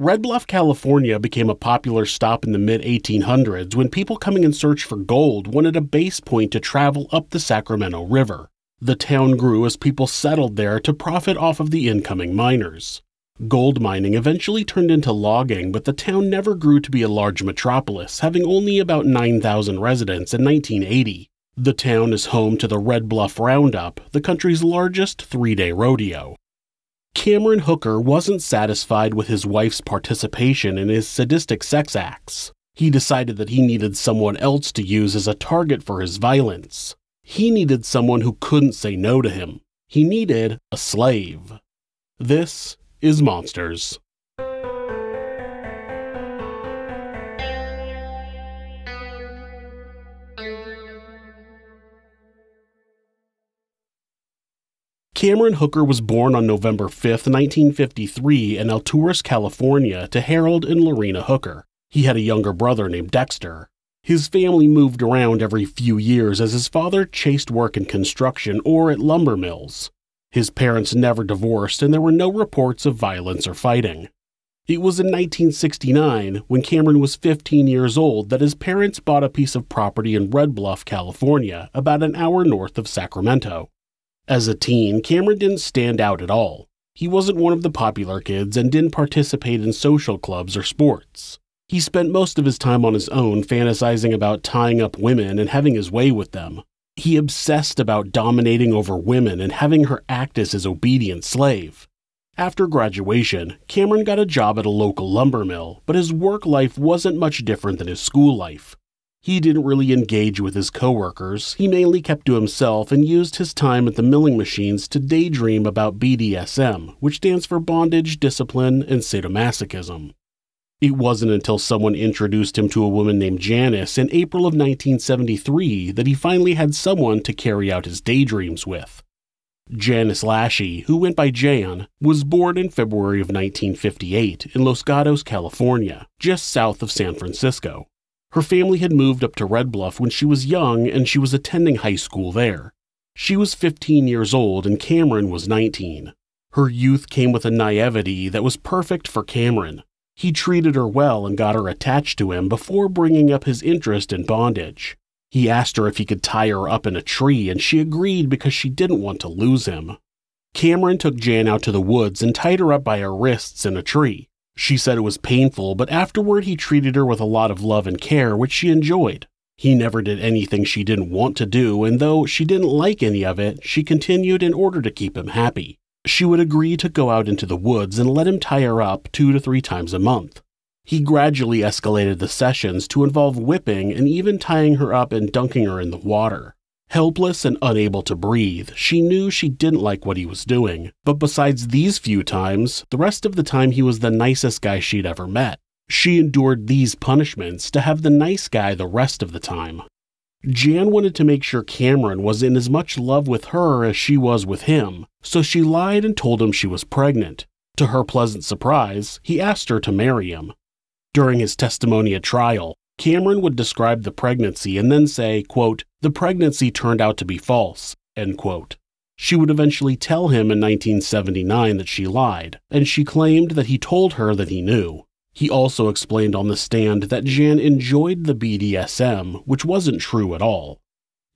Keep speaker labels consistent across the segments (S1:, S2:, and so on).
S1: Red Bluff, California became a popular stop in the mid 1800s when people coming in search for gold wanted a base point to travel up the Sacramento River. The town grew as people settled there to profit off of the incoming miners. Gold mining eventually turned into logging, but the town never grew to be a large metropolis, having only about 9,000 residents in 1980. The town is home to the Red Bluff Roundup, the country's largest three day rodeo. Cameron Hooker wasn't satisfied with his wife's participation in his sadistic sex acts. He decided that he needed someone else to use as a target for his violence. He needed someone who couldn't say no to him. He needed a slave. This is Monsters. Cameron Hooker was born on November 5, 1953, in Alturas, California, to Harold and Lorena Hooker. He had a younger brother named Dexter. His family moved around every few years as his father chased work in construction or at lumber mills. His parents never divorced, and there were no reports of violence or fighting. It was in 1969, when Cameron was 15 years old, that his parents bought a piece of property in Red Bluff, California, about an hour north of Sacramento. As a teen, Cameron didn't stand out at all. He wasn't one of the popular kids and didn't participate in social clubs or sports. He spent most of his time on his own fantasizing about tying up women and having his way with them. He obsessed about dominating over women and having her act as his obedient slave. After graduation, Cameron got a job at a local lumber mill, but his work life wasn't much different than his school life. He didn't really engage with his coworkers. He mainly kept to himself and used his time at the milling machines to daydream about BDSM, which stands for bondage, discipline, and sadomasochism. It wasn't until someone introduced him to a woman named Janice in April of 1973 that he finally had someone to carry out his daydreams with. Janice Lashy, who went by Jan, was born in February of 1958 in Los Gatos, California, just south of San Francisco. Her family had moved up to Red Bluff when she was young and she was attending high school there. She was 15 years old and Cameron was 19. Her youth came with a naivety that was perfect for Cameron. He treated her well and got her attached to him before bringing up his interest in bondage. He asked her if he could tie her up in a tree, and she agreed because she didn't want to lose him. Cameron took Jan out to the woods and tied her up by her wrists in a tree. She said it was painful, but afterward he treated her with a lot of love and care, which she enjoyed. He never did anything she didn't want to do, and though she didn't like any of it, she continued in order to keep him happy. She would agree to go out into the woods and let him tie her up two to three times a month. He gradually escalated the sessions to involve whipping and even tying her up and dunking her in the water. Helpless and unable to breathe, she knew she didn't like what he was doing, but besides these few times, the rest of the time he was the nicest guy she'd ever met. She endured these punishments to have the nice guy the rest of the time. Jan wanted to make sure Cameron was in as much love with her as she was with him, so she lied and told him she was pregnant. To her pleasant surprise, he asked her to marry him. During his testimony at trial, Cameron would describe the pregnancy and then say, quote, the pregnancy turned out to be false, end quote. She would eventually tell him in 1979 that she lied, and she claimed that he told her that he knew. He also explained on the stand that Jan enjoyed the BDSM, which wasn't true at all.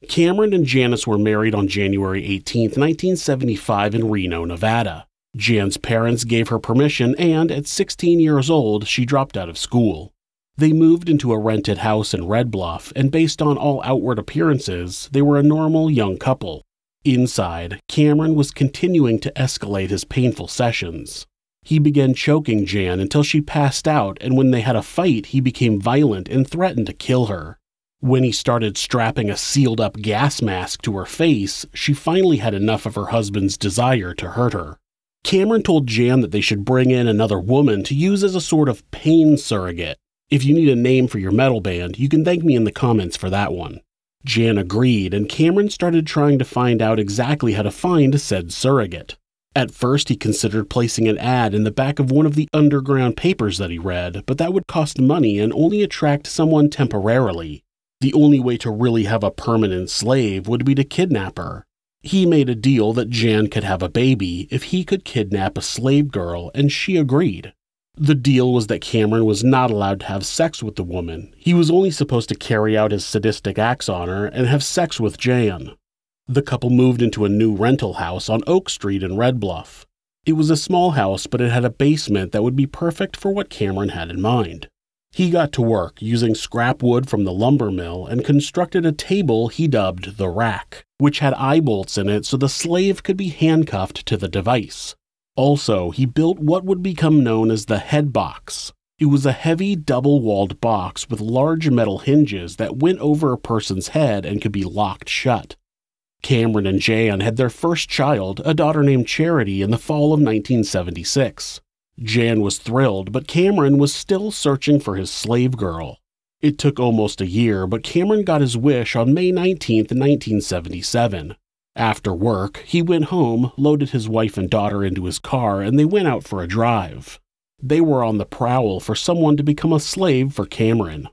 S1: Cameron and Janice were married on January 18, 1975, in Reno, Nevada. Jan's parents gave her permission, and at 16 years old, she dropped out of school. They moved into a rented house in Red Bluff, and based on all outward appearances, they were a normal young couple. Inside, Cameron was continuing to escalate his painful sessions. He began choking Jan until she passed out, and when they had a fight, he became violent and threatened to kill her. When he started strapping a sealed up gas mask to her face, she finally had enough of her husband's desire to hurt her. Cameron told Jan that they should bring in another woman to use as a sort of pain surrogate. If you need a name for your metal band, you can thank me in the comments for that one. Jan agreed, and Cameron started trying to find out exactly how to find said surrogate. At first, he considered placing an ad in the back of one of the underground papers that he read, but that would cost money and only attract someone temporarily. The only way to really have a permanent slave would be to kidnap her. He made a deal that Jan could have a baby if he could kidnap a slave girl, and she agreed. The deal was that Cameron was not allowed to have sex with the woman. He was only supposed to carry out his sadistic acts on her and have sex with Jan. The couple moved into a new rental house on Oak Street in Red Bluff. It was a small house, but it had a basement that would be perfect for what Cameron had in mind. He got to work using scrap wood from the lumber mill and constructed a table he dubbed the rack, which had eye bolts in it so the slave could be handcuffed to the device. Also, he built what would become known as the head box. It was a heavy double walled box with large metal hinges that went over a person's head and could be locked shut. Cameron and Jan had their first child, a daughter named Charity, in the fall of 1976. Jan was thrilled, but Cameron was still searching for his slave girl. It took almost a year, but Cameron got his wish on May 19, 1977. After work, he went home, loaded his wife and daughter into his car, and they went out for a drive. They were on the prowl for someone to become a slave for Cameron.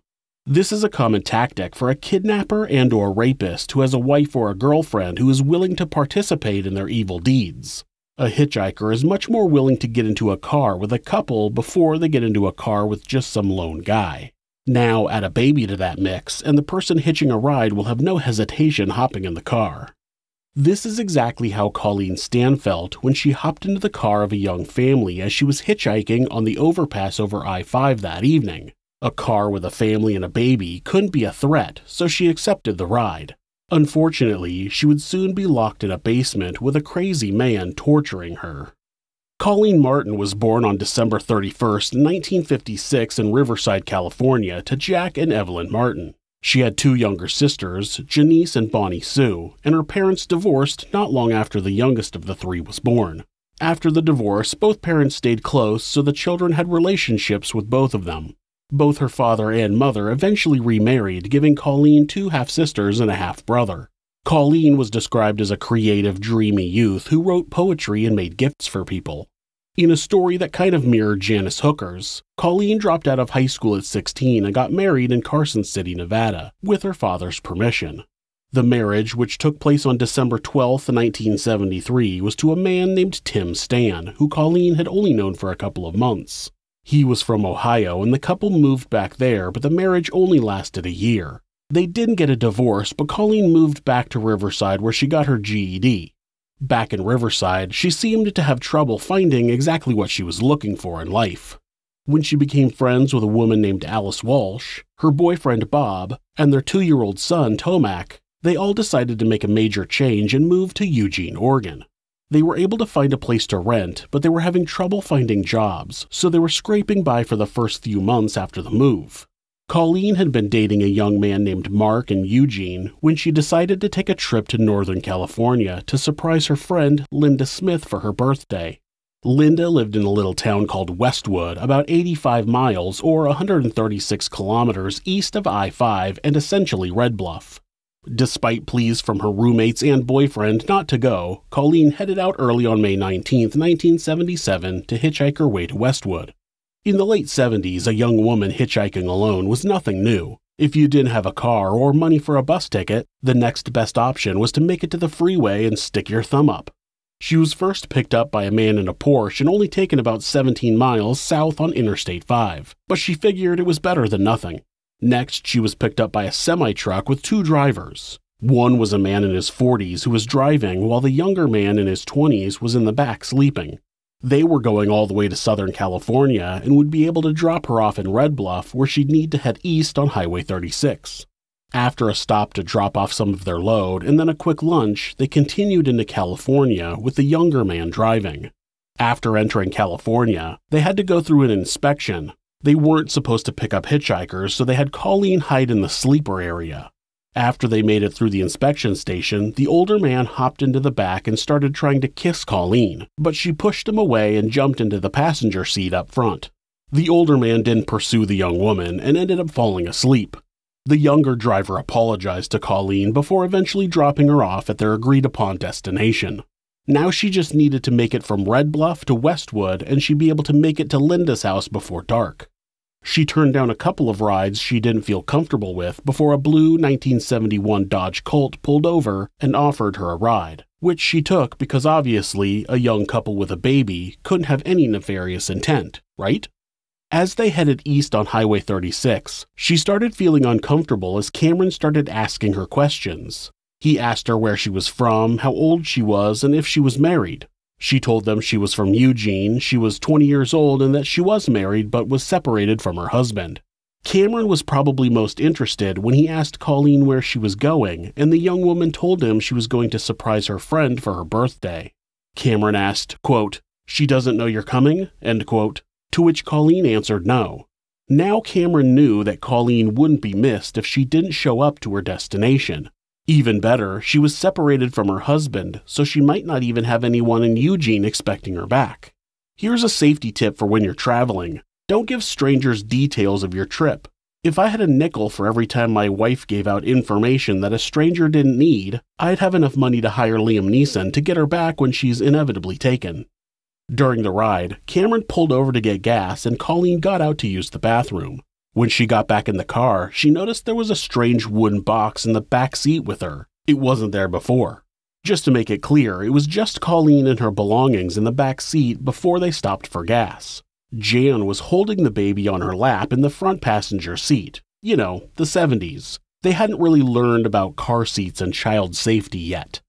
S1: This is a common tactic for a kidnapper and or rapist who has a wife or a girlfriend who is willing to participate in their evil deeds. A hitchhiker is much more willing to get into a car with a couple before they get into a car with just some lone guy. Now add a baby to that mix, and the person hitching a ride will have no hesitation hopping in the car. This is exactly how Colleen Stan felt when she hopped into the car of a young family as she was hitchhiking on the overpass over I 5 that evening. A car with a family and a baby couldn't be a threat, so she accepted the ride. Unfortunately, she would soon be locked in a basement with a crazy man torturing her. Colleen Martin was born on December 31, 1956, in Riverside, California, to Jack and Evelyn Martin. She had two younger sisters, Janice and Bonnie Sue, and her parents divorced not long after the youngest of the three was born. After the divorce, both parents stayed close, so the children had relationships with both of them. Both her father and mother eventually remarried, giving Colleen two half sisters and a half brother. Colleen was described as a creative, dreamy youth who wrote poetry and made gifts for people. In a story that kind of mirrored Janice Hooker's, Colleen dropped out of high school at 16 and got married in Carson City, Nevada, with her father's permission. The marriage, which took place on December 12, 1973, was to a man named Tim Stan, who Colleen had only known for a couple of months. He was from Ohio, and the couple moved back there, but the marriage only lasted a year. They didn't get a divorce, but Colleen moved back to Riverside where she got her GED. Back in Riverside, she seemed to have trouble finding exactly what she was looking for in life. When she became friends with a woman named Alice Walsh, her boyfriend Bob, and their two year old son Tomac, they all decided to make a major change and move to Eugene, Oregon. They were able to find a place to rent, but they were having trouble finding jobs, so they were scraping by for the first few months after the move. Colleen had been dating a young man named Mark in Eugene when she decided to take a trip to Northern California to surprise her friend Linda Smith for her birthday. Linda lived in a little town called Westwood, about 85 miles or 136 kilometers east of I 5 and essentially Red Bluff. Despite pleas from her roommates and boyfriend not to go, Colleen headed out early on May 19, 1977, to hitchhike her way to Westwood. In the late 70s, a young woman hitchhiking alone was nothing new. If you didn't have a car or money for a bus ticket, the next best option was to make it to the freeway and stick your thumb up. She was first picked up by a man in a Porsche and only taken about 17 miles south on Interstate 5, but she figured it was better than nothing. Next, she was picked up by a semi truck with two drivers. One was a man in his 40s who was driving, while the younger man in his 20s was in the back sleeping. They were going all the way to Southern California and would be able to drop her off in Red Bluff, where she'd need to head east on Highway 36. After a stop to drop off some of their load and then a quick lunch, they continued into California with the younger man driving. After entering California, they had to go through an inspection. They weren't supposed to pick up hitchhikers, so they had Colleen hide in the sleeper area. After they made it through the inspection station, the older man hopped into the back and started trying to kiss Colleen, but she pushed him away and jumped into the passenger seat up front. The older man didn't pursue the young woman and ended up falling asleep. The younger driver apologized to Colleen before eventually dropping her off at their agreed upon destination. Now she just needed to make it from Red Bluff to Westwood and she'd be able to make it to Linda's house before dark. She turned down a couple of rides she didn't feel comfortable with before a blue 1971 Dodge Colt pulled over and offered her a ride, which she took because obviously a young couple with a baby couldn't have any nefarious intent, right? As they headed east on Highway 36, she started feeling uncomfortable as Cameron started asking her questions. He asked her where she was from, how old she was, and if she was married. She told them she was from Eugene, she was 20 years old, and that she was married but was separated from her husband. Cameron was probably most interested when he asked Colleen where she was going, and the young woman told him she was going to surprise her friend for her birthday. Cameron asked, quote, She doesn't know you're coming? End quote to which Colleen answered no. Now Cameron knew that Colleen wouldn't be missed if she didn't show up to her destination. Even better, she was separated from her husband, so she might not even have anyone in Eugene expecting her back. Here's a safety tip for when you're traveling don't give strangers details of your trip. If I had a nickel for every time my wife gave out information that a stranger didn't need, I'd have enough money to hire Liam Neeson to get her back when she's inevitably taken. During the ride, Cameron pulled over to get gas and Colleen got out to use the bathroom. When she got back in the car, she noticed there was a strange wooden box in the back seat with her. It wasn't there before. Just to make it clear, it was just Colleen and her belongings in the back seat before they stopped for gas. Jan was holding the baby on her lap in the front passenger seat. You know, the 70s. They hadn't really learned about car seats and child safety yet.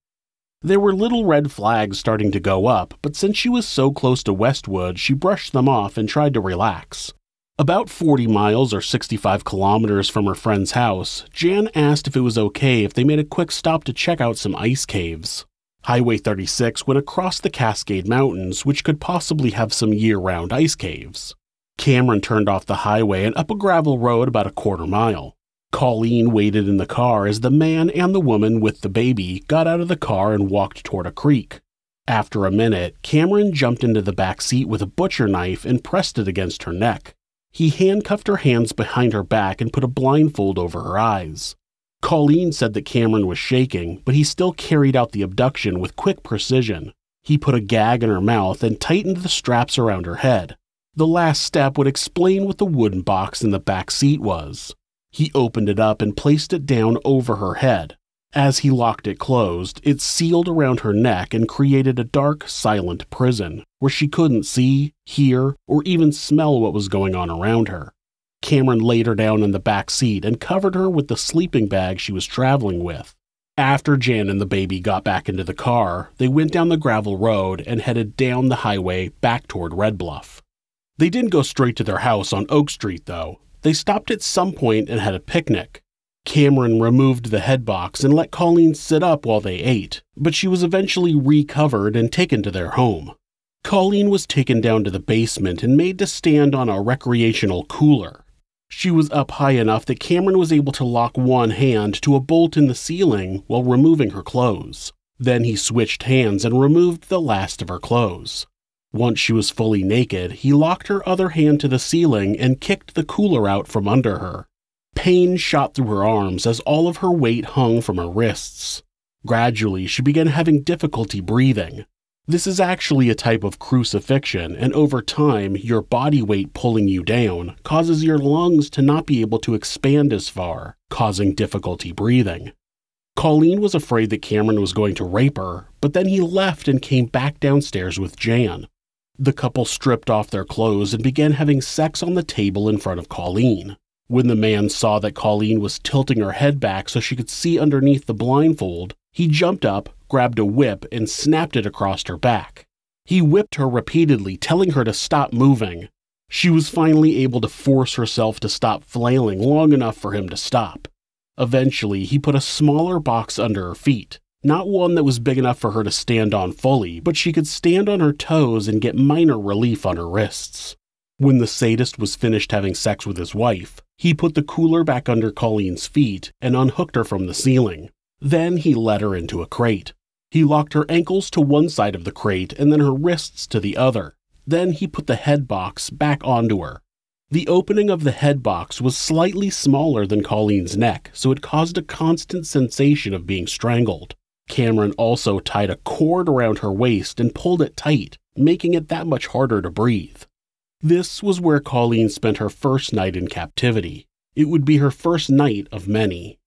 S1: There were little red flags starting to go up, but since she was so close to Westwood, she brushed them off and tried to relax. About 40 miles or 65 kilometers from her friend's house, Jan asked if it was okay if they made a quick stop to check out some ice caves. Highway 36 went across the Cascade Mountains, which could possibly have some year round ice caves. Cameron turned off the highway and up a gravel road about a quarter mile. Colleen waited in the car as the man and the woman with the baby got out of the car and walked toward a creek. After a minute, Cameron jumped into the back seat with a butcher knife and pressed it against her neck. He handcuffed her hands behind her back and put a blindfold over her eyes. Colleen said that Cameron was shaking, but he still carried out the abduction with quick precision. He put a gag in her mouth and tightened the straps around her head. The last step would explain what the wooden box in the back seat was. He opened it up and placed it down over her head. As he locked it closed, it sealed around her neck and created a dark, silent prison where she couldn't see, hear, or even smell what was going on around her. Cameron laid her down in the back seat and covered her with the sleeping bag she was traveling with. After Jan and the baby got back into the car, they went down the gravel road and headed down the highway back toward Red Bluff. They didn't go straight to their house on Oak Street, though. They stopped at some point and had a picnic. Cameron removed the head box and let Colleen sit up while they ate, but she was eventually recovered and taken to their home. Colleen was taken down to the basement and made to stand on a recreational cooler. She was up high enough that Cameron was able to lock one hand to a bolt in the ceiling while removing her clothes. Then he switched hands and removed the last of her clothes. Once she was fully naked, he locked her other hand to the ceiling and kicked the cooler out from under her. Pain shot through her arms as all of her weight hung from her wrists. Gradually, she began having difficulty breathing. This is actually a type of crucifixion, and over time, your body weight pulling you down causes your lungs to not be able to expand as far, causing difficulty breathing. Colleen was afraid that Cameron was going to rape her, but then he left and came back downstairs with Jan. The couple stripped off their clothes and began having sex on the table in front of Colleen. When the man saw that Colleen was tilting her head back so she could see underneath the blindfold, he jumped up, grabbed a whip, and snapped it across her back. He whipped her repeatedly, telling her to stop moving. She was finally able to force herself to stop flailing long enough for him to stop. Eventually, he put a smaller box under her feet. Not one that was big enough for her to stand on fully, but she could stand on her toes and get minor relief on her wrists. When the sadist was finished having sex with his wife, he put the cooler back under Colleen's feet and unhooked her from the ceiling. Then he led her into a crate. He locked her ankles to one side of the crate and then her wrists to the other. Then he put the head box back onto her. The opening of the head box was slightly smaller than Colleen's neck, so it caused a constant sensation of being strangled. Cameron also tied a cord around her waist and pulled it tight, making it that much harder to breathe. This was where Colleen spent her first night in captivity. It would be her first night of many.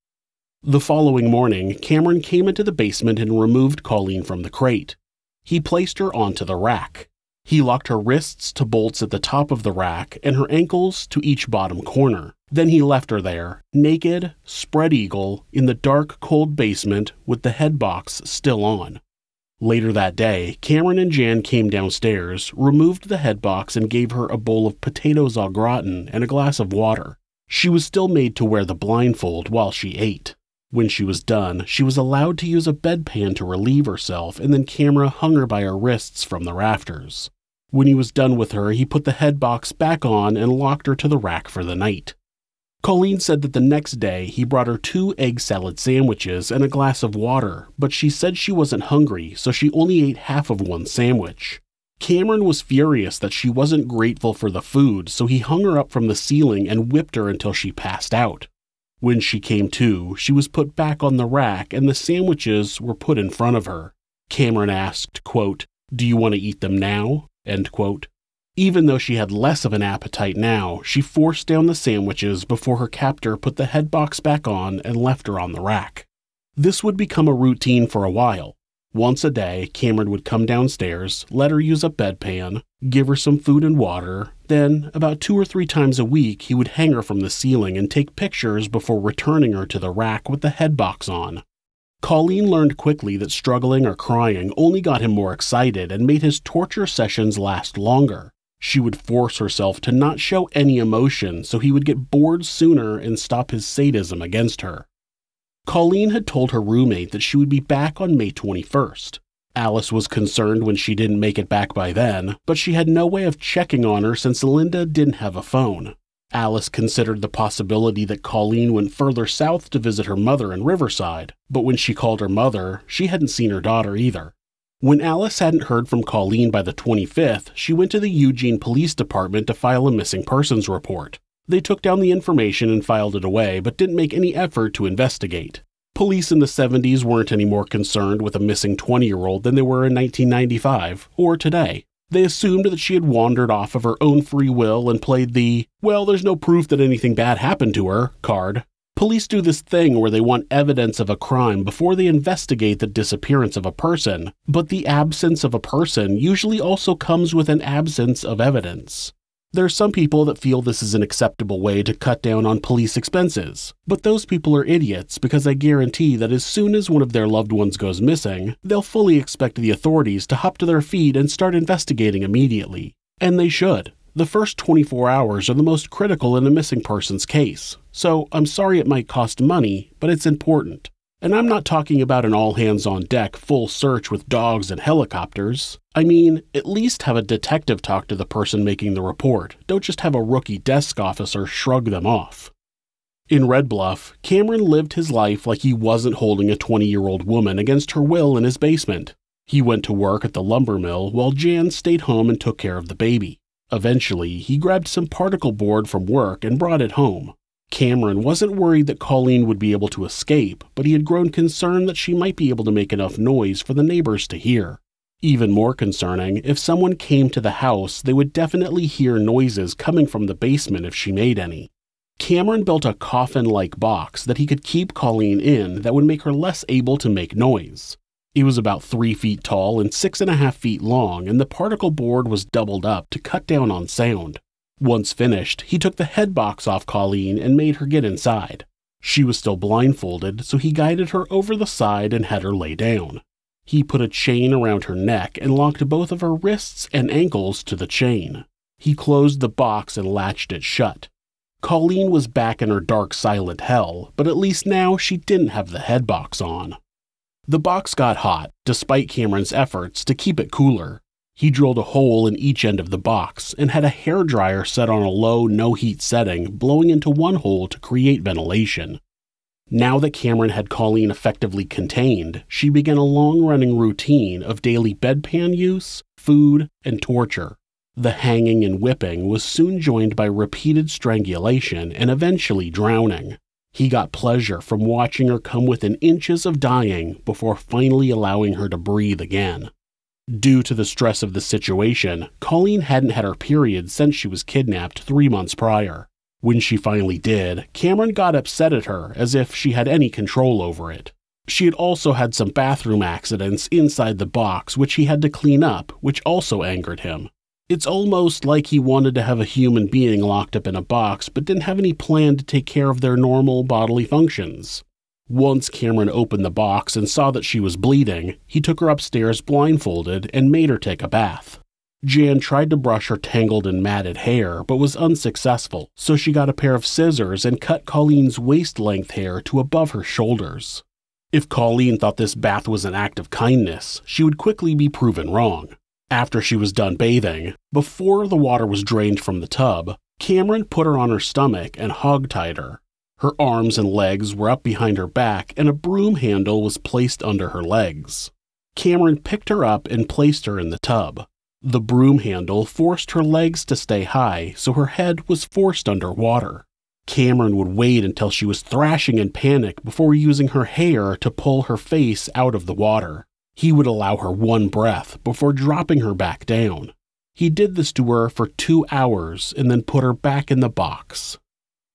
S1: The following morning, Cameron came into the basement and removed Colleen from the crate. He placed her onto the rack. He locked her wrists to bolts at the top of the rack and her ankles to each bottom corner. Then he left her there, naked, spread eagle, in the dark, cold basement with the head box still on. Later that day, Cameron and Jan came downstairs, removed the head box, and gave her a bowl of potatoes au gratin and a glass of water. She was still made to wear the blindfold while she ate. When she was done, she was allowed to use a bedpan to relieve herself, and then Cameron hung her by her wrists from the rafters. When he was done with her, he put the head box back on and locked her to the rack for the night. Colleen said that the next day he brought her two egg salad sandwiches and a glass of water, but she said she wasn't hungry, so she only ate half of one sandwich. Cameron was furious that she wasn't grateful for the food, so he hung her up from the ceiling and whipped her until she passed out. When she came to, she was put back on the rack and the sandwiches were put in front of her. Cameron asked, quote, Do you want to eat them now? End quote. Even though she had less of an appetite now, she forced down the sandwiches before her captor put the head box back on and left her on the rack. This would become a routine for a while. Once a day, Cameron would come downstairs, let her use a bedpan, give her some food and water. Then, about two or three times a week, he would hang her from the ceiling and take pictures before returning her to the rack with the head box on. Colleen learned quickly that struggling or crying only got him more excited and made his torture sessions last longer. She would force herself to not show any emotion so he would get bored sooner and stop his sadism against her. Colleen had told her roommate that she would be back on May 21st. Alice was concerned when she didn't make it back by then, but she had no way of checking on her since Linda didn't have a phone. Alice considered the possibility that Colleen went further south to visit her mother in Riverside, but when she called her mother, she hadn't seen her daughter either. When Alice hadn't heard from Colleen by the 25th, she went to the Eugene Police Department to file a missing persons report. They took down the information and filed it away, but didn't make any effort to investigate. Police in the 70s weren't any more concerned with a missing 20 year old than they were in 1995 or today. They assumed that she had wandered off of her own free will and played the, well, there's no proof that anything bad happened to her card. Police do this thing where they want evidence of a crime before they investigate the disappearance of a person, but the absence of a person usually also comes with an absence of evidence. There are some people that feel this is an acceptable way to cut down on police expenses, but those people are idiots because I guarantee that as soon as one of their loved ones goes missing, they'll fully expect the authorities to hop to their feet and start investigating immediately. And they should. The first 24 hours are the most critical in a missing person's case, so I'm sorry it might cost money, but it's important. And I'm not talking about an all hands on deck full search with dogs and helicopters. I mean, at least have a detective talk to the person making the report. Don't just have a rookie desk officer shrug them off. In Red Bluff, Cameron lived his life like he wasn't holding a 20 year old woman against her will in his basement. He went to work at the lumber mill while Jan stayed home and took care of the baby. Eventually, he grabbed some particle board from work and brought it home. Cameron wasn't worried that Colleen would be able to escape, but he had grown concerned that she might be able to make enough noise for the neighbors to hear. Even more concerning, if someone came to the house, they would definitely hear noises coming from the basement if she made any. Cameron built a coffin like box that he could keep Colleen in that would make her less able to make noise. It was about three feet tall and six and a half feet long, and the particle board was doubled up to cut down on sound. Once finished, he took the head box off Colleen and made her get inside. She was still blindfolded, so he guided her over the side and had her lay down. He put a chain around her neck and locked both of her wrists and ankles to the chain. He closed the box and latched it shut. Colleen was back in her dark, silent hell, but at least now she didn't have the head box on. The box got hot, despite Cameron's efforts to keep it cooler, he drilled a hole in each end of the box and had a hair dryer set on a low, no heat setting, blowing into one hole to create ventilation. Now that Cameron had Colleen effectively contained, she began a long running routine of daily bedpan use, food, and torture. The hanging and whipping was soon joined by repeated strangulation and eventually drowning. He got pleasure from watching her come within inches of dying before finally allowing her to breathe again. Due to the stress of the situation, Colleen hadn't had her period since she was kidnapped three months prior. When she finally did, Cameron got upset at her as if she had any control over it. She had also had some bathroom accidents inside the box, which he had to clean up, which also angered him. It's almost like he wanted to have a human being locked up in a box, but didn't have any plan to take care of their normal bodily functions. Once Cameron opened the box and saw that she was bleeding, he took her upstairs blindfolded and made her take a bath. Jan tried to brush her tangled and matted hair, but was unsuccessful, so she got a pair of scissors and cut Colleen's waist length hair to above her shoulders. If Colleen thought this bath was an act of kindness, she would quickly be proven wrong. After she was done bathing, before the water was drained from the tub, Cameron put her on her stomach and hog-tied her. Her arms and legs were up behind her back, and a broom handle was placed under her legs. Cameron picked her up and placed her in the tub. The broom handle forced her legs to stay high, so her head was forced under water. Cameron would wait until she was thrashing in panic before using her hair to pull her face out of the water. He would allow her one breath before dropping her back down. He did this to her for two hours and then put her back in the box.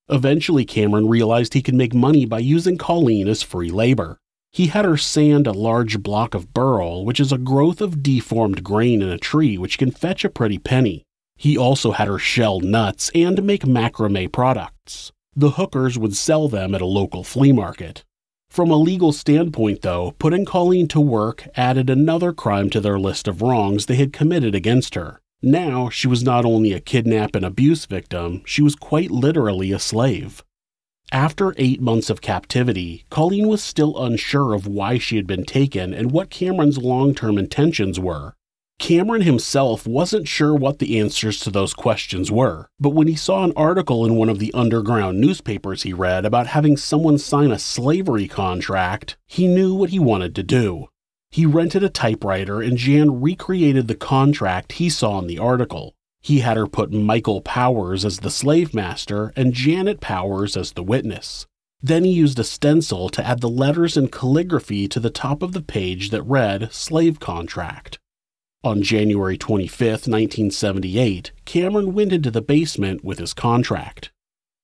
S1: Eventually, Cameron realized he could make money by using Colleen as free labor. He had her sand a large block of burl, which is a growth of deformed grain in a tree which can fetch a pretty penny. He also had her shell nuts and make macrame products. The Hookers would sell them at a local flea market. From a legal standpoint, though, putting Colleen to work added another crime to their list of wrongs they had committed against her. Now, she was not only a kidnap and abuse victim, she was quite literally a slave. After eight months of captivity, Colleen was still unsure of why she had been taken and what Cameron's long term intentions were. Cameron himself wasn't sure what the answers to those questions were, but when he saw an article in one of the underground newspapers he read about having someone sign a slavery contract, he knew what he wanted to do. He rented a typewriter and Jan recreated the contract he saw in the article. He had her put Michael Powers as the slave master and Janet Powers as the witness. Then he used a stencil to add the letters in calligraphy to the top of the page that read Slave Contract. On January 25, 1978, Cameron went into the basement with his contract.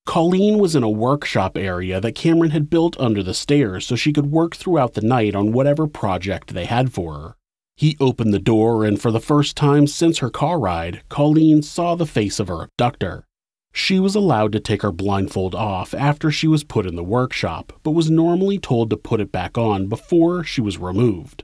S1: Colleen was in a workshop area that Cameron had built under the stairs so she could work throughout the night on whatever project they had for her. He opened the door, and for the first time since her car ride, Colleen saw the face of her abductor. She was allowed to take her blindfold off after she was put in the workshop, but was normally told to put it back on before she was removed.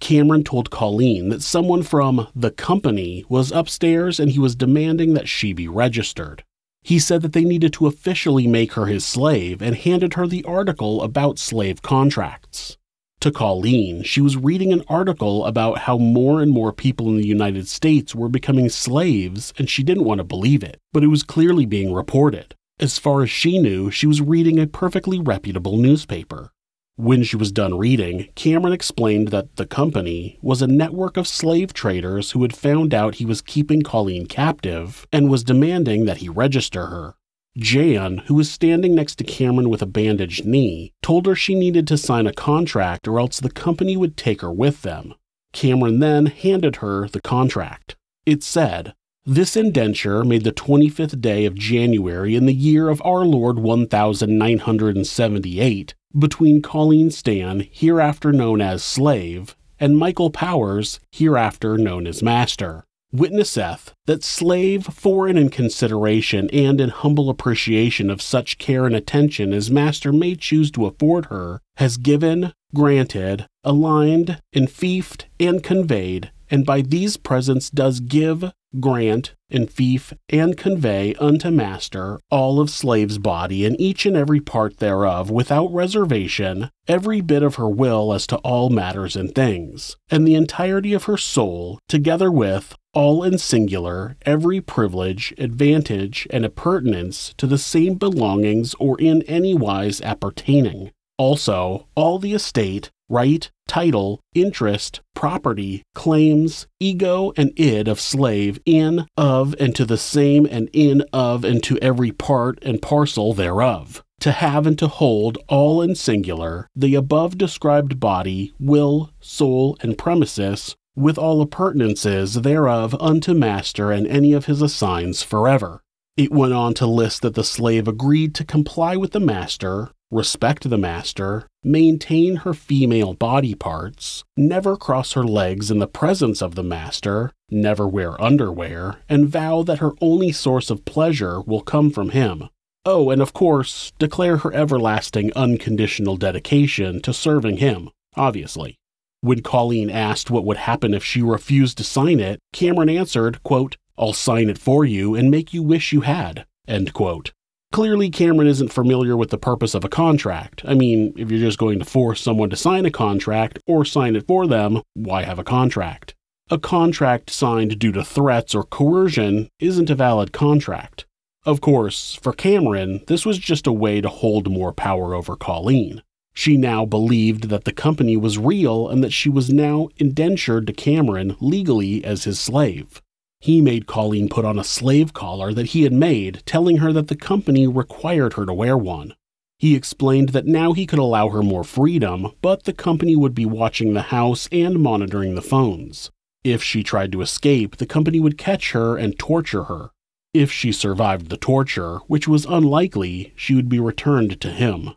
S1: Cameron told Colleen that someone from the company was upstairs and he was demanding that she be registered. He said that they needed to officially make her his slave and handed her the article about slave contracts to Colleen, she was reading an article about how more and more people in the United States were becoming slaves, and she didn't want to believe it, but it was clearly being reported. As far as she knew, she was reading a perfectly reputable newspaper. When she was done reading, Cameron explained that the company was a network of slave traders who had found out he was keeping Colleen captive and was demanding that he register her. Jan, who was standing next to Cameron with a bandaged knee, told her she needed to sign a contract or else the company would take her with them. Cameron then handed her the contract. It said, This indenture made the 25th day of January in the year of our Lord 1978 between Colleen Stan, hereafter known as Slave, and Michael Powers, hereafter known as Master. Witnesseth that slave for and in consideration and in humble appreciation of such care and attention as master may choose to afford her, has given, granted, aligned, enfeoffed, and conveyed, and by these presents does give, grant, enfeoff, and convey unto master all of slave's body and each and every part thereof without reservation, every bit of her will as to all matters and things, and the entirety of her soul, together with all in singular, every privilege, advantage, and appurtenance to the same belongings or in any wise appertaining. Also, all the estate, right, title, interest, property, claims, ego, and id of slave in, of, and to the same, and in, of, and to every part and parcel thereof. To have and to hold, all in singular, the above described body, will, soul, and premises, with all appurtenances thereof unto master and any of his assigns forever. It went on to list that the slave agreed to comply with the master, respect the master, maintain her female body parts, never cross her legs in the presence of the master, never wear underwear, and vow that her only source of pleasure will come from him. Oh, and of course, declare her everlasting unconditional dedication to serving him, obviously. When Colleen asked what would happen if she refused to sign it, Cameron answered, quote, I'll sign it for you and make you wish you had. End quote. Clearly, Cameron isn't familiar with the purpose of a contract. I mean, if you're just going to force someone to sign a contract or sign it for them, why have a contract? A contract signed due to threats or coercion isn't a valid contract. Of course, for Cameron, this was just a way to hold more power over Colleen. She now believed that the company was real and that she was now indentured to Cameron legally as his slave. He made Colleen put on a slave collar that he had made, telling her that the company required her to wear one. He explained that now he could allow her more freedom, but the company would be watching the house and monitoring the phones. If she tried to escape, the company would catch her and torture her. If she survived the torture, which was unlikely, she would be returned to him.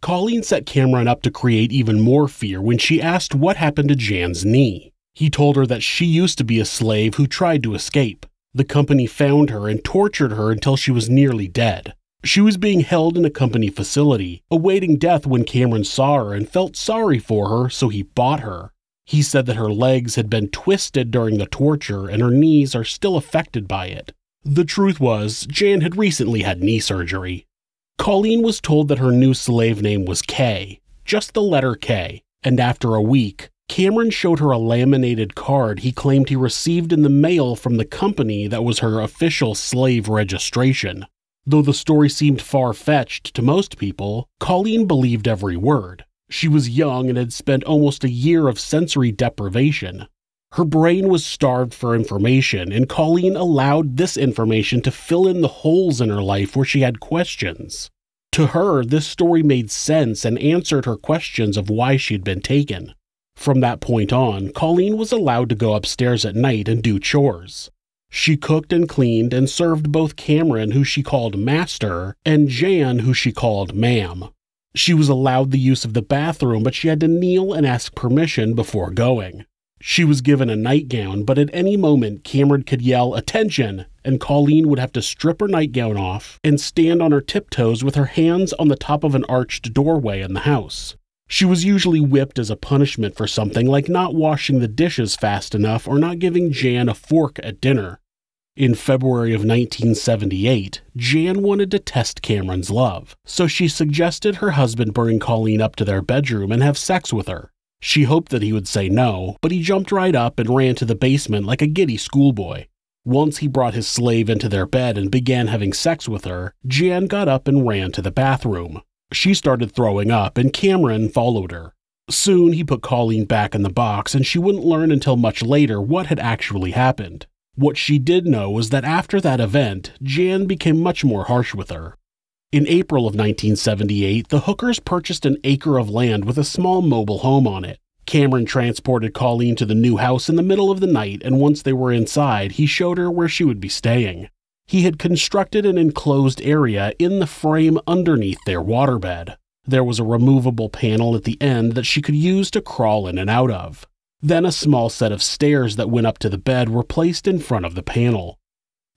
S1: Colleen set Cameron up to create even more fear when she asked what happened to Jan's knee. He told her that she used to be a slave who tried to escape. The company found her and tortured her until she was nearly dead. She was being held in a company facility, awaiting death when Cameron saw her and felt sorry for her, so he bought her. He said that her legs had been twisted during the torture and her knees are still affected by it. The truth was, Jan had recently had knee surgery. Colleen was told that her new slave name was K, just the letter K, and after a week, Cameron showed her a laminated card he claimed he received in the mail from the company that was her official slave registration. Though the story seemed far fetched to most people, Colleen believed every word. She was young and had spent almost a year of sensory deprivation. Her brain was starved for information, and Colleen allowed this information to fill in the holes in her life where she had questions. To her, this story made sense and answered her questions of why she had been taken. From that point on, Colleen was allowed to go upstairs at night and do chores. She cooked and cleaned and served both Cameron, who she called Master, and Jan, who she called Ma'am. She was allowed the use of the bathroom, but she had to kneel and ask permission before going. She was given a nightgown, but at any moment Cameron could yell, Attention! and Colleen would have to strip her nightgown off and stand on her tiptoes with her hands on the top of an arched doorway in the house. She was usually whipped as a punishment for something like not washing the dishes fast enough or not giving Jan a fork at dinner. In February of 1978, Jan wanted to test Cameron's love, so she suggested her husband bring Colleen up to their bedroom and have sex with her. She hoped that he would say no, but he jumped right up and ran to the basement like a giddy schoolboy. Once he brought his slave into their bed and began having sex with her, Jan got up and ran to the bathroom. She started throwing up, and Cameron followed her. Soon he put Colleen back in the box, and she wouldn't learn until much later what had actually happened. What she did know was that after that event, Jan became much more harsh with her. In April of 1978, the Hookers purchased an acre of land with a small mobile home on it. Cameron transported Colleen to the new house in the middle of the night, and once they were inside, he showed her where she would be staying. He had constructed an enclosed area in the frame underneath their waterbed. There was a removable panel at the end that she could use to crawl in and out of. Then a small set of stairs that went up to the bed were placed in front of the panel.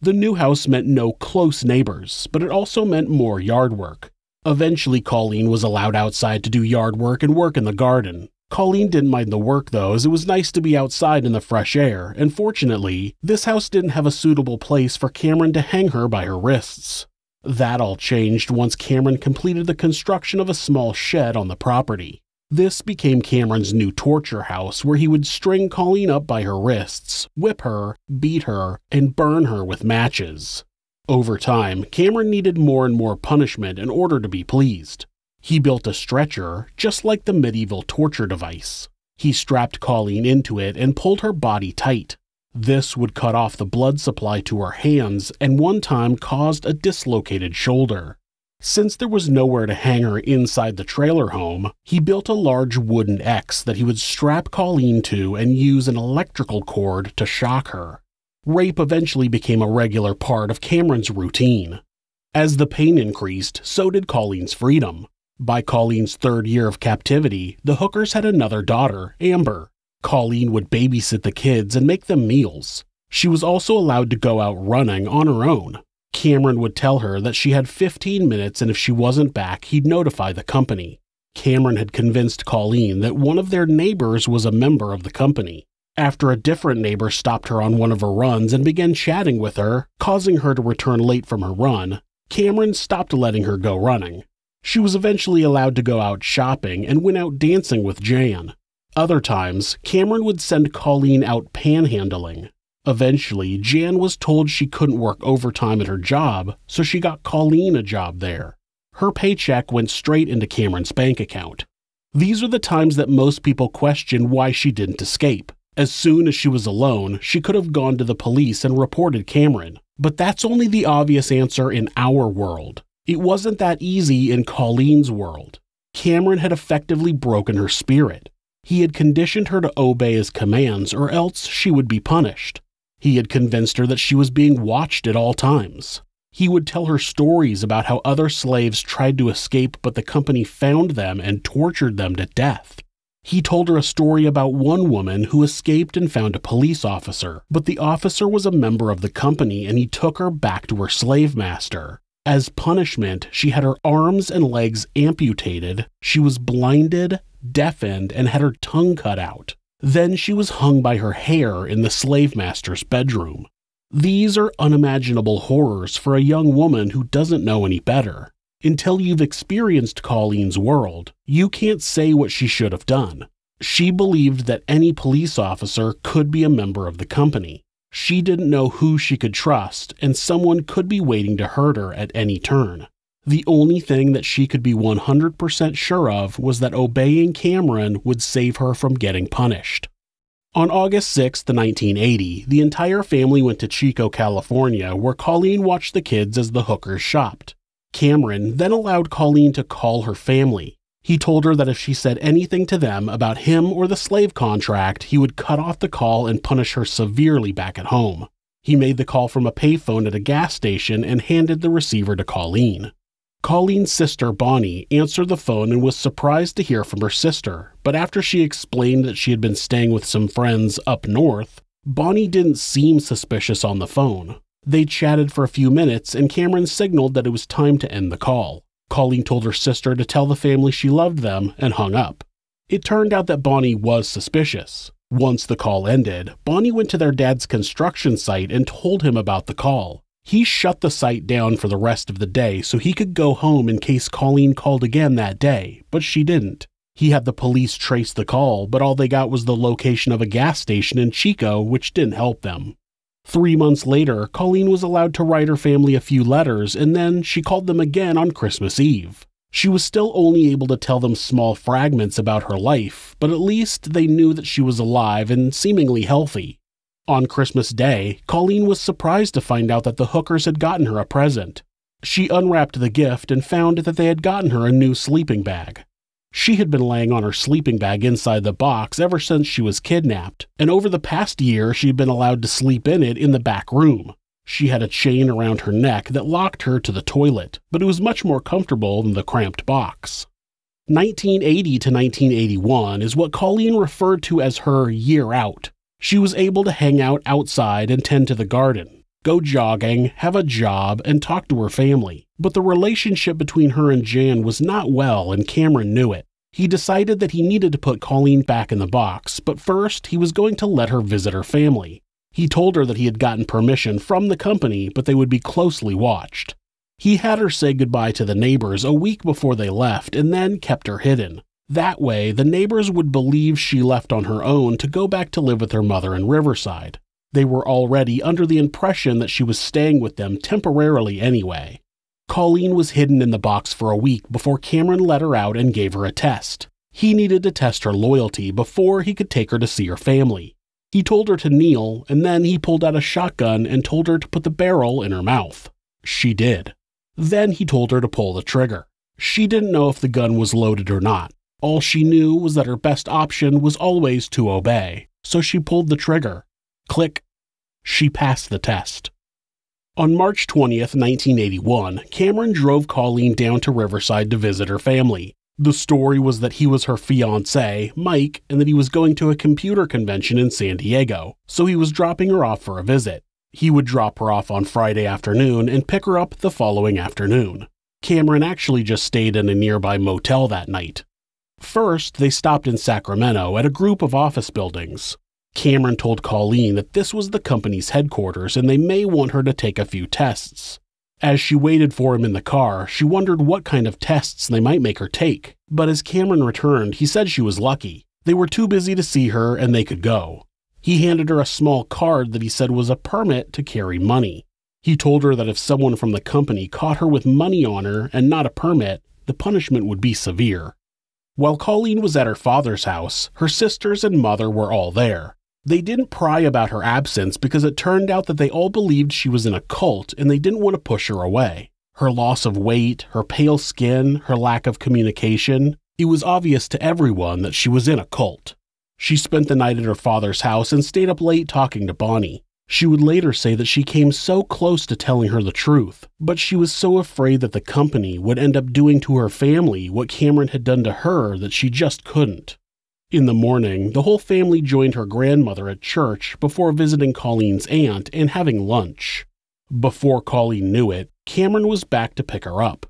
S1: The new house meant no close neighbors, but it also meant more yard work. Eventually, Colleen was allowed outside to do yard work and work in the garden. Colleen didn't mind the work though, as it was nice to be outside in the fresh air, and fortunately, this house didn't have a suitable place for Cameron to hang her by her wrists. That all changed once Cameron completed the construction of a small shed on the property. This became Cameron's new torture house where he would string Colleen up by her wrists, whip her, beat her, and burn her with matches. Over time, Cameron needed more and more punishment in order to be pleased. He built a stretcher, just like the medieval torture device. He strapped Colleen into it and pulled her body tight. This would cut off the blood supply to her hands and one time caused a dislocated shoulder. Since there was nowhere to hang her inside the trailer home, he built a large wooden X that he would strap Colleen to and use an electrical cord to shock her. Rape eventually became a regular part of Cameron's routine. As the pain increased, so did Colleen's freedom. By Colleen's third year of captivity, the Hookers had another daughter, Amber. Colleen would babysit the kids and make them meals. She was also allowed to go out running on her own. Cameron would tell her that she had 15 minutes and if she wasn't back, he'd notify the company. Cameron had convinced Colleen that one of their neighbors was a member of the company. After a different neighbor stopped her on one of her runs and began chatting with her, causing her to return late from her run, Cameron stopped letting her go running. She was eventually allowed to go out shopping and went out dancing with Jan. Other times, Cameron would send Colleen out panhandling. Eventually, Jan was told she couldn't work overtime at her job, so she got Colleen a job there. Her paycheck went straight into Cameron's bank account. These are the times that most people question why she didn't escape. As soon as she was alone, she could have gone to the police and reported Cameron. But that's only the obvious answer in our world. It wasn't that easy in Colleen's world. Cameron had effectively broken her spirit. He had conditioned her to obey his commands, or else she would be punished. He had convinced her that she was being watched at all times. He would tell her stories about how other slaves tried to escape, but the company found them and tortured them to death. He told her a story about one woman who escaped and found a police officer, but the officer was a member of the company and he took her back to her slave master. As punishment, she had her arms and legs amputated, she was blinded, deafened, and had her tongue cut out. Then she was hung by her hair in the slave master's bedroom. These are unimaginable horrors for a young woman who doesn't know any better. Until you've experienced Colleen's world, you can't say what she should have done. She believed that any police officer could be a member of the company. She didn't know who she could trust, and someone could be waiting to hurt her at any turn. The only thing that she could be 100% sure of was that obeying Cameron would save her from getting punished. On August 6, 1980, the entire family went to Chico, California, where Colleen watched the kids as the Hookers shopped. Cameron then allowed Colleen to call her family. He told her that if she said anything to them about him or the slave contract, he would cut off the call and punish her severely back at home. He made the call from a payphone at a gas station and handed the receiver to Colleen. Colleen's sister, Bonnie, answered the phone and was surprised to hear from her sister, but after she explained that she had been staying with some friends up north, Bonnie didn't seem suspicious on the phone. They chatted for a few minutes, and Cameron signaled that it was time to end the call. Colleen told her sister to tell the family she loved them and hung up. It turned out that Bonnie was suspicious. Once the call ended, Bonnie went to their dad's construction site and told him about the call. He shut the site down for the rest of the day so he could go home in case Colleen called again that day, but she didn't. He had the police trace the call, but all they got was the location of a gas station in Chico, which didn't help them. Three months later, Colleen was allowed to write her family a few letters, and then she called them again on Christmas Eve. She was still only able to tell them small fragments about her life, but at least they knew that she was alive and seemingly healthy. On Christmas Day, Colleen was surprised to find out that the Hookers had gotten her a present. She unwrapped the gift and found that they had gotten her a new sleeping bag. She had been laying on her sleeping bag inside the box ever since she was kidnapped, and over the past year she had been allowed to sleep in it in the back room. She had a chain around her neck that locked her to the toilet, but it was much more comfortable than the cramped box. 1980 to 1981 is what Colleen referred to as her year out. She was able to hang out outside and tend to the garden, go jogging, have a job, and talk to her family. But the relationship between her and Jan was not well, and Cameron knew it. He decided that he needed to put Colleen back in the box, but first he was going to let her visit her family. He told her that he had gotten permission from the company, but they would be closely watched. He had her say goodbye to the neighbors a week before they left and then kept her hidden. That way, the neighbors would believe she left on her own to go back to live with her mother in Riverside. They were already under the impression that she was staying with them temporarily anyway. Colleen was hidden in the box for a week before Cameron let her out and gave her a test. He needed to test her loyalty before he could take her to see her family. He told her to kneel, and then he pulled out a shotgun and told her to put the barrel in her mouth. She did. Then he told her to pull the trigger. She didn't know if the gun was loaded or not. All she knew was that her best option was always to obey, so she pulled the trigger. Click. She passed the test. On March 20th, 1981, Cameron drove Colleen down to Riverside to visit her family. The story was that he was her fiance, Mike, and that he was going to a computer convention in San Diego, so he was dropping her off for a visit. He would drop her off on Friday afternoon and pick her up the following afternoon. Cameron actually just stayed in a nearby motel that night. First, they stopped in Sacramento at a group of office buildings. Cameron told Colleen that this was the company's headquarters and they may want her to take a few tests. As she waited for him in the car, she wondered what kind of tests they might make her take. But as Cameron returned, he said she was lucky. They were too busy to see her and they could go. He handed her a small card that he said was a permit to carry money. He told her that if someone from the company caught her with money on her and not a permit, the punishment would be severe. While Colleen was at her father's house, her sisters and mother were all there. They didn't pry about her absence because it turned out that they all believed she was in a cult and they didn't want to push her away. Her loss of weight, her pale skin, her lack of communication, it was obvious to everyone that she was in a cult. She spent the night at her father's house and stayed up late talking to Bonnie. She would later say that she came so close to telling her the truth, but she was so afraid that the company would end up doing to her family what Cameron had done to her that she just couldn't. In the morning, the whole family joined her grandmother at church before visiting Colleen's aunt and having lunch. Before Colleen knew it, Cameron was back to pick her up.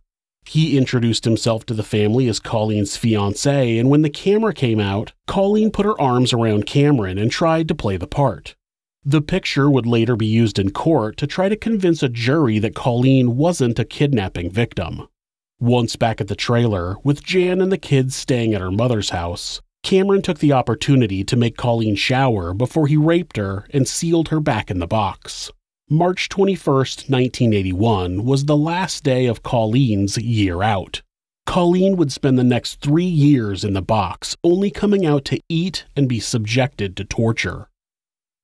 S1: He introduced himself to the family as Colleen's fiance, and when the camera came out, Colleen put her arms around Cameron and tried to play the part. The picture would later be used in court to try to convince a jury that Colleen wasn't a kidnapping victim. Once back at the trailer, with Jan and the kids staying at her mother's house, Cameron took the opportunity to make Colleen shower before he raped her and sealed her back in the box. March 21, 1981 was the last day of Colleen's year out. Colleen would spend the next three years in the box, only coming out to eat and be subjected to torture.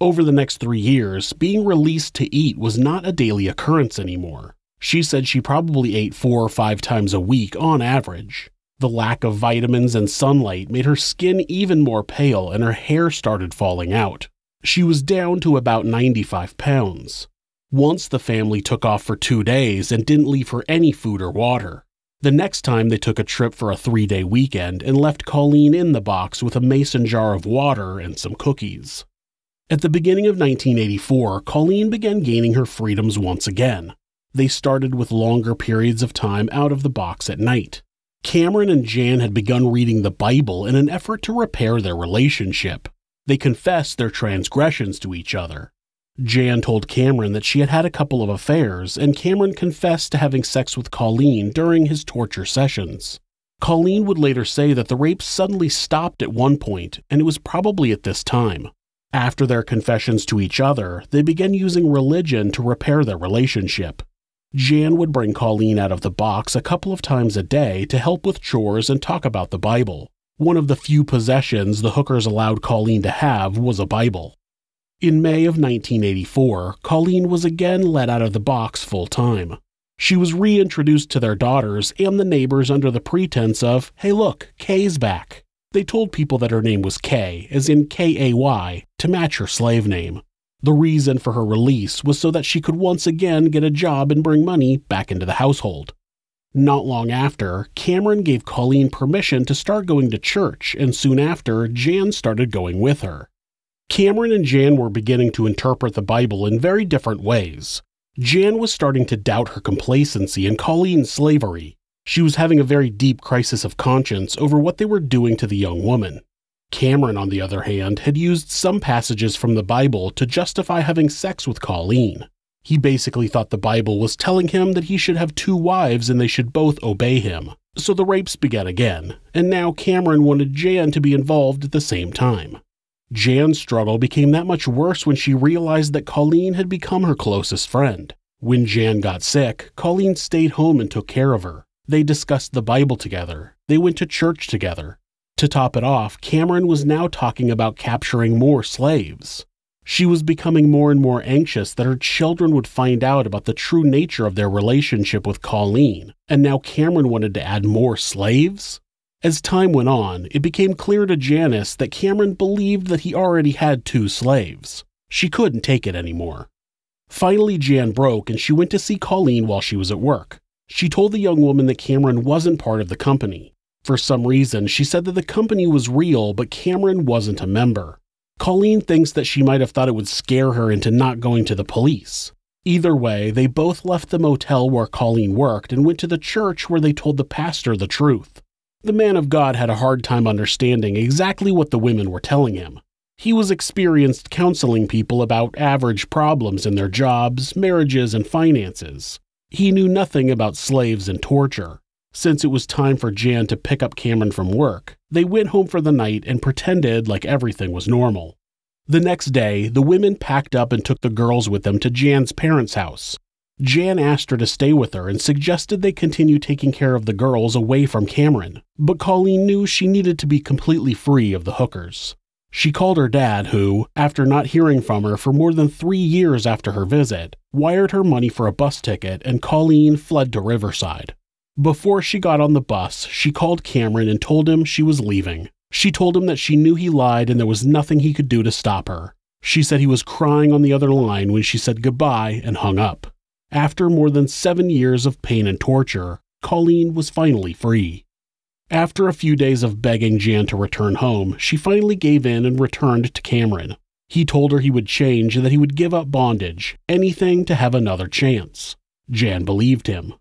S1: Over the next three years, being released to eat was not a daily occurrence anymore. She said she probably ate four or five times a week on average. The lack of vitamins and sunlight made her skin even more pale and her hair started falling out. She was down to about 95 pounds. Once the family took off for two days and didn't leave her any food or water. The next time they took a trip for a three day weekend and left Colleen in the box with a mason jar of water and some cookies. At the beginning of 1984, Colleen began gaining her freedoms once again. They started with longer periods of time out of the box at night. Cameron and Jan had begun reading the Bible in an effort to repair their relationship. They confessed their transgressions to each other. Jan told Cameron that she had had a couple of affairs, and Cameron confessed to having sex with Colleen during his torture sessions. Colleen would later say that the rape suddenly stopped at one point, and it was probably at this time. After their confessions to each other, they began using religion to repair their relationship. Jan would bring Colleen out of the box a couple of times a day to help with chores and talk about the Bible. One of the few possessions the Hookers allowed Colleen to have was a Bible. In May of 1984, Colleen was again let out of the box full time. She was reintroduced to their daughters and the neighbors under the pretense of, hey, look, Kay's back. They told people that her name was Kay, as in K A Y, to match her slave name. The reason for her release was so that she could once again get a job and bring money back into the household. Not long after, Cameron gave Colleen permission to start going to church, and soon after, Jan started going with her. Cameron and Jan were beginning to interpret the Bible in very different ways. Jan was starting to doubt her complacency and Colleen's slavery. She was having a very deep crisis of conscience over what they were doing to the young woman. Cameron, on the other hand, had used some passages from the Bible to justify having sex with Colleen. He basically thought the Bible was telling him that he should have two wives and they should both obey him. So the rapes began again, and now Cameron wanted Jan to be involved at the same time. Jan's struggle became that much worse when she realized that Colleen had become her closest friend. When Jan got sick, Colleen stayed home and took care of her. They discussed the Bible together. They went to church together. To top it off, Cameron was now talking about capturing more slaves. She was becoming more and more anxious that her children would find out about the true nature of their relationship with Colleen, and now Cameron wanted to add more slaves? As time went on, it became clear to Janice that Cameron believed that he already had two slaves. She couldn't take it anymore. Finally, Jan broke and she went to see Colleen while she was at work. She told the young woman that Cameron wasn't part of the company. For some reason, she said that the company was real, but Cameron wasn't a member. Colleen thinks that she might have thought it would scare her into not going to the police. Either way, they both left the motel where Colleen worked and went to the church where they told the pastor the truth. The man of God had a hard time understanding exactly what the women were telling him. He was experienced counseling people about average problems in their jobs, marriages, and finances. He knew nothing about slaves and torture. Since it was time for Jan to pick up Cameron from work, they went home for the night and pretended like everything was normal. The next day, the women packed up and took the girls with them to Jan's parents' house. Jan asked her to stay with her and suggested they continue taking care of the girls away from Cameron, but Colleen knew she needed to be completely free of the Hookers. She called her dad, who, after not hearing from her for more than three years after her visit, wired her money for a bus ticket and Colleen fled to Riverside. Before she got on the bus, she called Cameron and told him she was leaving. She told him that she knew he lied and there was nothing he could do to stop her. She said he was crying on the other line when she said goodbye and hung up. After more than seven years of pain and torture, Colleen was finally free. After a few days of begging Jan to return home, she finally gave in and returned to Cameron. He told her he would change and that he would give up bondage, anything to have another chance. Jan believed him.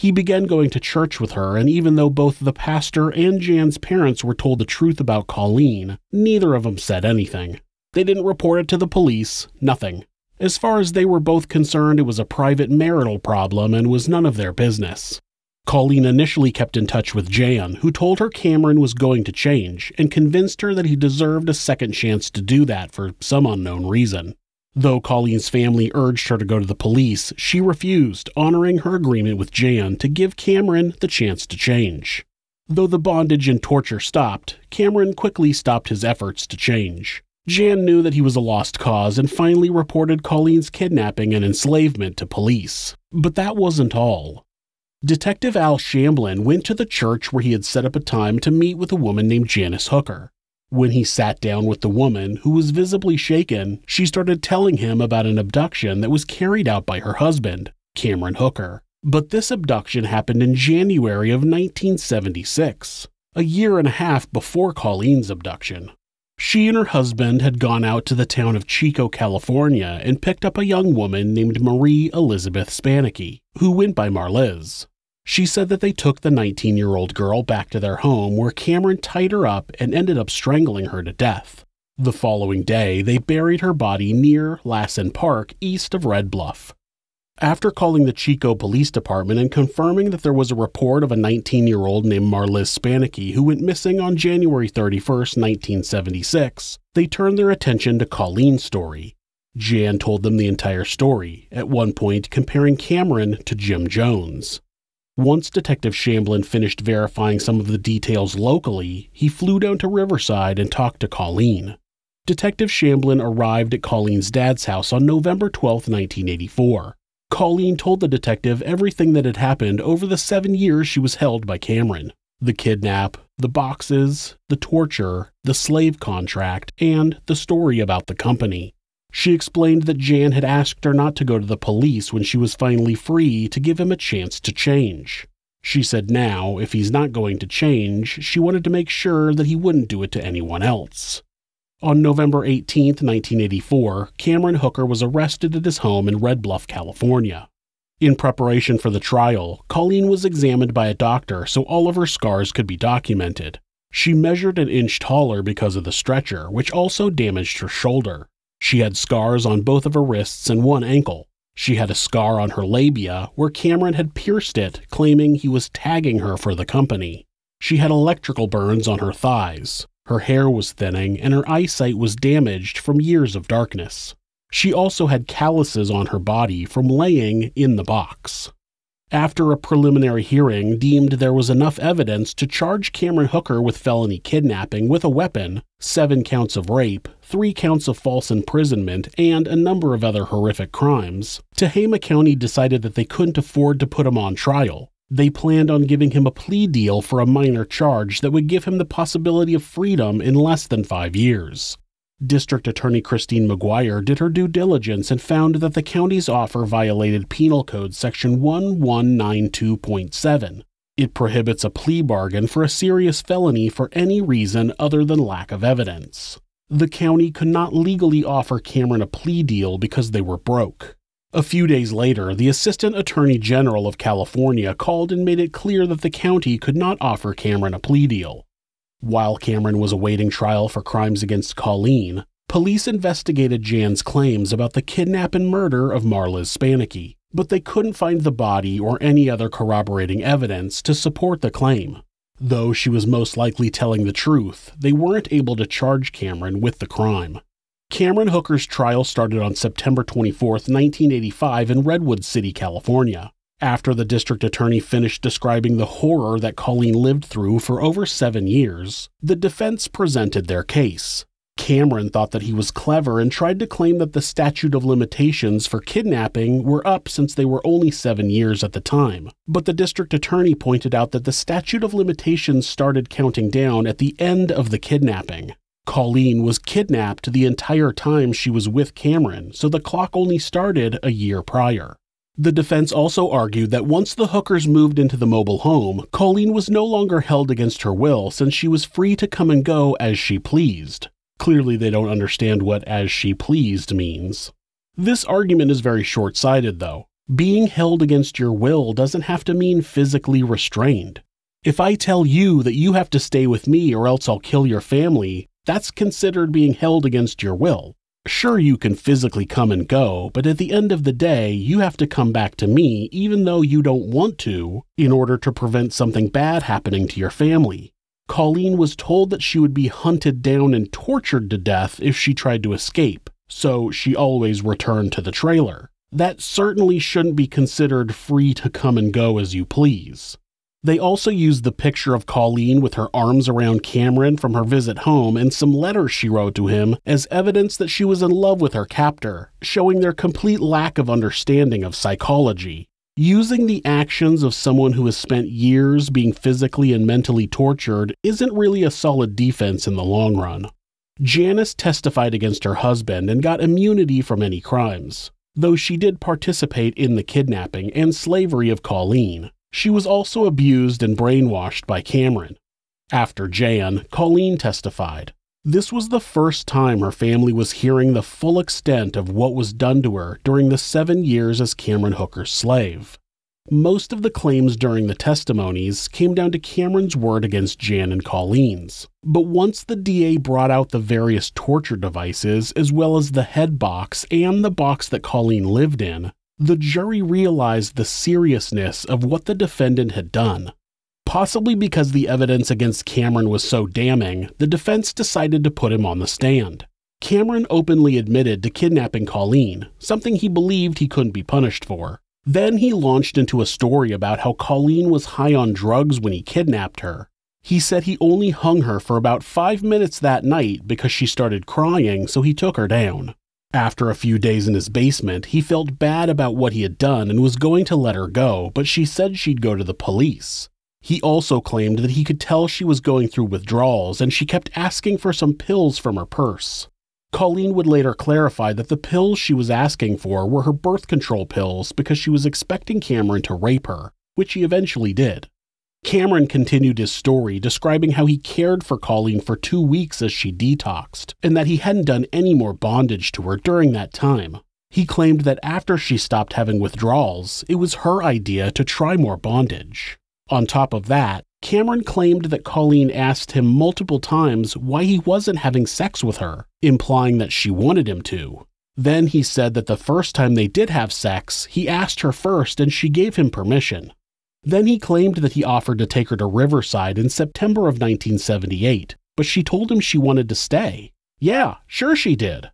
S1: He began going to church with her, and even though both the pastor and Jan's parents were told the truth about Colleen, neither of them said anything. They didn't report it to the police, nothing. As far as they were both concerned, it was a private marital problem and was none of their business. Colleen initially kept in touch with Jan, who told her Cameron was going to change and convinced her that he deserved a second chance to do that for some unknown reason. Though Colleen's family urged her to go to the police, she refused, honoring her agreement with Jan to give Cameron the chance to change. Though the bondage and torture stopped, Cameron quickly stopped his efforts to change. Jan knew that he was a lost cause and finally reported Colleen's kidnapping and enslavement to police. But that wasn't all. Detective Al Shamblin went to the church where he had set up a time to meet with a woman named Janice Hooker. When he sat down with the woman, who was visibly shaken, she started telling him about an abduction that was carried out by her husband, Cameron Hooker. But this abduction happened in January of 1976, a year and a half before Colleen's abduction. She and her husband had gone out to the town of Chico, California, and picked up a young woman named Marie Elizabeth Spanicky, who went by Marliz. She said that they took the 19 year old girl back to their home where Cameron tied her up and ended up strangling her to death. The following day, they buried her body near Lassen Park, east of Red Bluff. After calling the Chico Police Department and confirming that there was a report of a 19 year old named Marliz Spanicky who went missing on January 31, 1976, they turned their attention to Colleen's story. Jan told them the entire story, at one point comparing Cameron to Jim Jones. Once Detective Shamblin finished verifying some of the details locally, he flew down to Riverside and talked to Colleen. Detective Shamblin arrived at Colleen's dad's house on November 12, 1984. Colleen told the detective everything that had happened over the seven years she was held by Cameron the kidnap, the boxes, the torture, the slave contract, and the story about the company. She explained that Jan had asked her not to go to the police when she was finally free to give him a chance to change. She said now, if he's not going to change, she wanted to make sure that he wouldn't do it to anyone else. On November 18, 1984, Cameron Hooker was arrested at his home in Red Bluff, California. In preparation for the trial, Colleen was examined by a doctor so all of her scars could be documented. She measured an inch taller because of the stretcher, which also damaged her shoulder. She had scars on both of her wrists and one ankle. She had a scar on her labia where Cameron had pierced it, claiming he was tagging her for the company. She had electrical burns on her thighs. Her hair was thinning and her eyesight was damaged from years of darkness. She also had calluses on her body from laying in the box after a preliminary hearing deemed there was enough evidence to charge Cameron Hooker with felony kidnapping with a weapon, seven counts of rape, three counts of false imprisonment, and a number of other horrific crimes, Tehama County decided that they couldn't afford to put him on trial. They planned on giving him a plea deal for a minor charge that would give him the possibility of freedom in less than five years. District Attorney Christine McGuire did her due diligence and found that the county's offer violated Penal Code Section 1192.7. It prohibits a plea bargain for a serious felony for any reason other than lack of evidence. The county could not legally offer Cameron a plea deal because they were broke. A few days later, the Assistant Attorney General of California called and made it clear that the county could not offer Cameron a plea deal. While Cameron was awaiting trial for crimes against Colleen, police investigated Jan's claims about the kidnap and murder of Marla Spanicky, but they couldn't find the body or any other corroborating evidence to support the claim. Though she was most likely telling the truth, they weren't able to charge Cameron with the crime. Cameron Hooker's trial started on September 24, 1985, in Redwood City, California. After the district attorney finished describing the horror that Colleen lived through for over seven years, the defense presented their case. Cameron thought that he was clever and tried to claim that the statute of limitations for kidnapping were up since they were only seven years at the time. But the district attorney pointed out that the statute of limitations started counting down at the end of the kidnapping. Colleen was kidnapped the entire time she was with Cameron, so the clock only started a year prior. The defense also argued that once the Hookers moved into the mobile home, Colleen was no longer held against her will since she was free to come and go as she pleased. Clearly, they don't understand what as she pleased means. This argument is very short sighted, though. Being held against your will doesn't have to mean physically restrained. If I tell you that you have to stay with me or else I'll kill your family, that's considered being held against your will. Sure, you can physically come and go, but at the end of the day, you have to come back to me even though you don't want to in order to prevent something bad happening to your family. Colleen was told that she would be hunted down and tortured to death if she tried to escape, so she always returned to the trailer. That certainly shouldn't be considered free to come and go as you please. They also used the picture of Colleen with her arms around Cameron from her visit home and some letters she wrote to him as evidence that she was in love with her captor, showing their complete lack of understanding of psychology. Using the actions of someone who has spent years being physically and mentally tortured isn't really a solid defense in the long run. Janice testified against her husband and got immunity from any crimes, though she did participate in the kidnapping and slavery of Colleen. She was also abused and brainwashed by Cameron. After Jan, Colleen testified. This was the first time her family was hearing the full extent of what was done to her during the seven years as Cameron Hooker's slave. Most of the claims during the testimonies came down to Cameron's word against Jan and Colleen's. But once the DA brought out the various torture devices, as well as the head box and the box that Colleen lived in, the jury realized the seriousness of what the defendant had done. Possibly because the evidence against Cameron was so damning, the defense decided to put him on the stand. Cameron openly admitted to kidnapping Colleen, something he believed he couldn't be punished for. Then he launched into a story about how Colleen was high on drugs when he kidnapped her. He said he only hung her for about five minutes that night because she started crying, so he took her down. After a few days in his basement, he felt bad about what he had done and was going to let her go, but she said she'd go to the police. He also claimed that he could tell she was going through withdrawals and she kept asking for some pills from her purse. Colleen would later clarify that the pills she was asking for were her birth control pills because she was expecting Cameron to rape her, which he eventually did. Cameron continued his story, describing how he cared for Colleen for two weeks as she detoxed, and that he hadn't done any more bondage to her during that time. He claimed that after she stopped having withdrawals, it was her idea to try more bondage. On top of that, Cameron claimed that Colleen asked him multiple times why he wasn't having sex with her, implying that she wanted him to. Then he said that the first time they did have sex, he asked her first and she gave him permission. Then he claimed that he offered to take her to Riverside in September of 1978, but she told him she wanted to stay. Yeah, sure she did.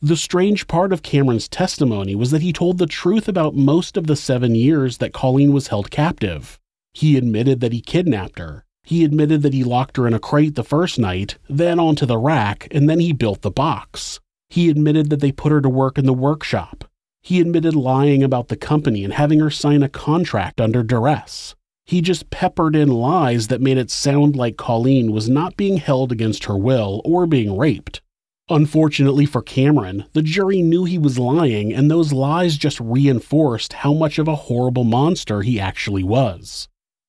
S1: The strange part of Cameron's testimony was that he told the truth about most of the seven years that Colleen was held captive. He admitted that he kidnapped her. He admitted that he locked her in a crate the first night, then onto the rack, and then he built the box. He admitted that they put her to work in the workshop. He admitted lying about the company and having her sign a contract under duress. He just peppered in lies that made it sound like Colleen was not being held against her will or being raped. Unfortunately for Cameron, the jury knew he was lying, and those lies just reinforced how much of a horrible monster he actually was.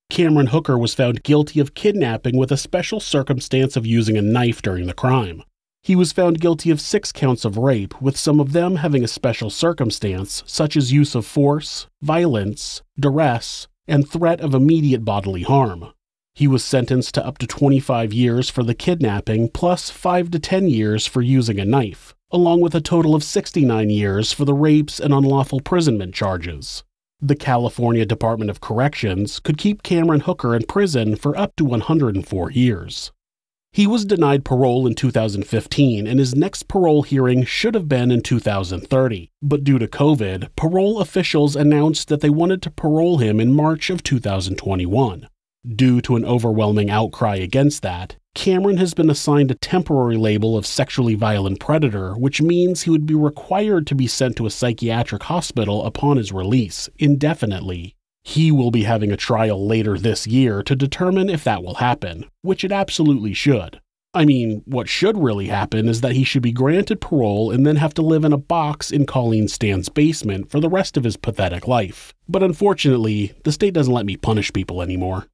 S1: Cameron Hooker was found guilty of kidnapping with a special circumstance of using a knife during the crime. He was found guilty of six counts of rape, with some of them having a special circumstance, such as use of force, violence, duress, and threat of immediate bodily harm. He was sentenced to up to 25 years for the kidnapping, plus 5 to 10 years for using a knife, along with a total of 69 years for the rapes and unlawful imprisonment charges. The California Department of Corrections could keep Cameron Hooker in prison for up to 104 years. He was denied parole in 2015, and his next parole hearing should have been in 2030. But due to COVID, parole officials announced that they wanted to parole him in March of 2021. Due to an overwhelming outcry against that, Cameron has been assigned a temporary label of sexually violent predator, which means he would be required to be sent to a psychiatric hospital upon his release, indefinitely. He will be having a trial later this year to determine if that will happen, which it absolutely should. I mean, what should really happen is that he should be granted parole and then have to live in a box in Colleen Stan's basement for the rest of his pathetic life. But unfortunately, the state doesn't let me punish people anymore.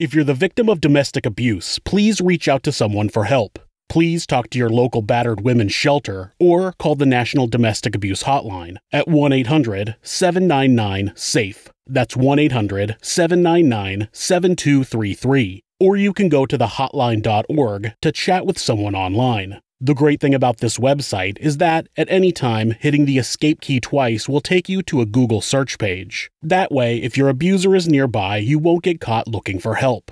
S1: If you're the victim of domestic abuse, please reach out to someone for help. Please talk to your local battered women's shelter or call the National Domestic Abuse Hotline at 1 800 799 SAFE. That's 1 800 799 7233. Or you can go to thehotline.org to chat with someone online. The great thing about this website is that, at any time, hitting the escape key twice will take you to a Google search page. That way, if your abuser is nearby, you won't get caught looking for help.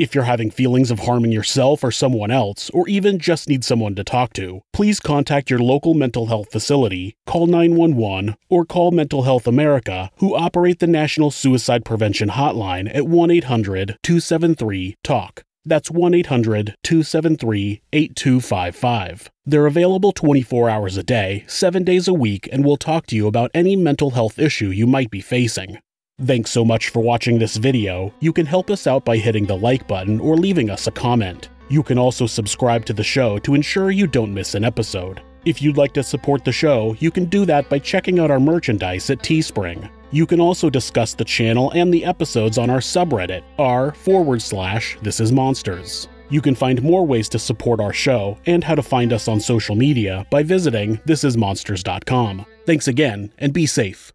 S1: If you're having feelings of harming yourself or someone else, or even just need someone to talk to, please contact your local mental health facility, call 911, or call Mental Health America, who operate the National Suicide Prevention Hotline at 1 800 273 TALK. That's 1 800 273 8255. They're available 24 hours a day, 7 days a week, and will talk to you about any mental health issue you might be facing. Thanks so much for watching this video. You can help us out by hitting the like button or leaving us a comment. You can also subscribe to the show to ensure you don't miss an episode. If you'd like to support the show, you can do that by checking out our merchandise at Teespring. You can also discuss the channel and the episodes on our subreddit, r forward slash this is monsters. You can find more ways to support our show and how to find us on social media by visiting thisismonsters.com. Thanks again, and be safe.